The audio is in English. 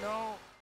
No.